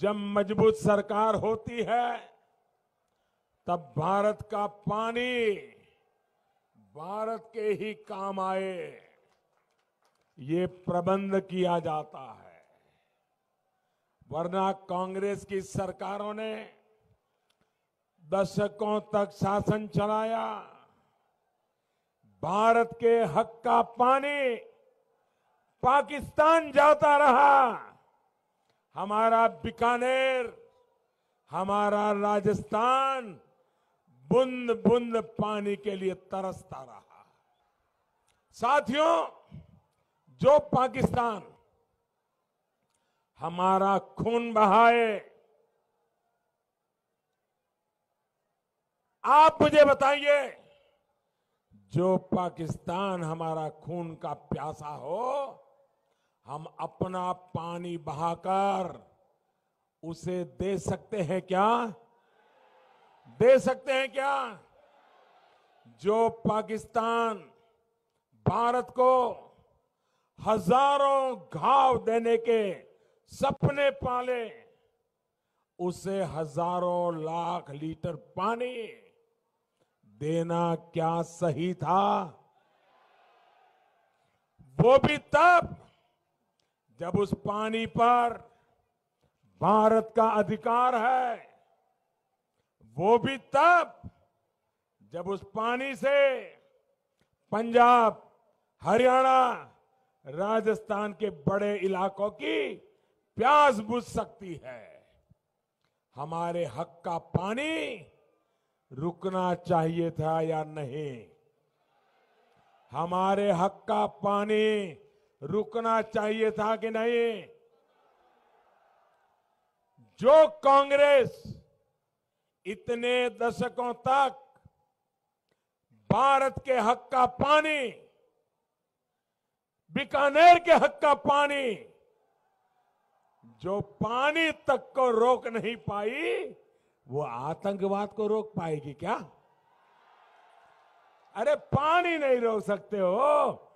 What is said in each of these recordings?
जब मज़बूत सरकार होती है, तब भारत का पानी भारत के ही काम आए। ये प्रबंध किया जाता है। वरना कांग्रेस की सरकारों ने दशकों तक शासन चलाया। भारत के हक का पानी पाकिस्तान जाता रहा। हमारा बीकानेर, हमारा राजस्थान बुंद बुंद पानी के लिए तरसता रहा। साथियों, जो पाकिस्तान हमारा खून बहाए, आप मुझे बताइए, जो पाकिस्तान हमारा खून का प्यासा हो हम अपना पानी बहाकर उसे दे सकते हैं क्या? दे सकते हैं क्या? जो पाकिस्तान भारत को हज़ारों घाव देने के सपने पाले, उसे हज़ारों लाख लीटर पानी देना क्या सही था? वो भी तब जब उस पानी पर भारत का अधिकार है, वो भी तब जब उस पानी से पंजाब, हरियाणा, राजस्थान के बड़े इलाकों की प्यास बुझ सकती है। हमारे हक का पानी रुकना चाहिए था या नहीं? हमारे हक का पानी रुकना चाहिए था कि नहीं? जो कांग्रेस इतने दशकों तक भारत के हक का पानी, बीकानेर के हक का पानी, जो पानी तक को रोक नहीं पाई, वो आतंकवाद को रोक पाएगी क्या? अरे पानी नहीं रोक सकते हो।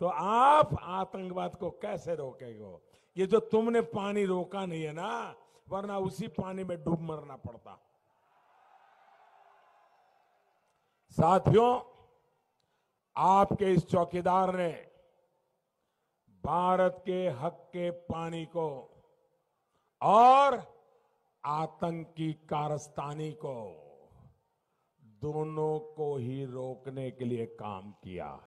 तो आप आतंकवाद को कैसे रोकेंगे? ये जो तुमने पानी रोका नहीं है ना, वरना उसी पानी में डूब मरना पड़ता। साथियों, आपके इस चौकीदार ने भारत के हक के पानी को और आतंकी कारस्तानी को दोनों को ही रोकने के लिए काम किया।